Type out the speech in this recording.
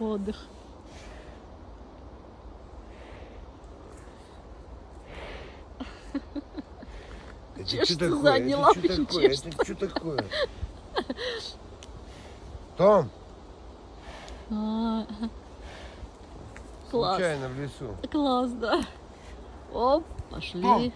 отдых. Это Чешется что такое? задние Это лапы, что такое? чешется. Это что такое? Том, А, -а Класс. случайно в лесу. Класс, да. Оп, пошли. Том.